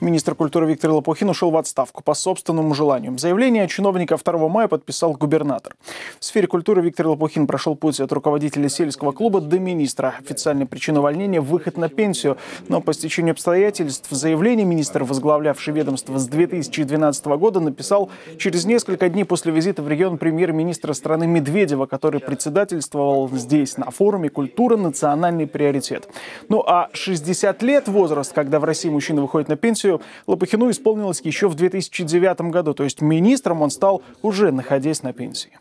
Министр культуры Виктор Лопухин ушел в отставку по собственному желанию. Заявление чиновника 2 мая подписал губернатор. В сфере культуры Виктор Лопухин прошел путь от руководителя сельского клуба до министра. Официальная причина увольнения – выход на пенсию. Но по стечению обстоятельств заявление министр, возглавлявший ведомство с 2012 года, написал через несколько дней после визита в регион премьер-министра страны Медведева, который председательствовал здесь на форуме «Культура. Национальный приоритет». Ну а 60 лет возраст, когда в России мужчина выходит на пенсию, Лопухину исполнилось еще в 2009 году. То есть министром он стал уже находясь на пенсии.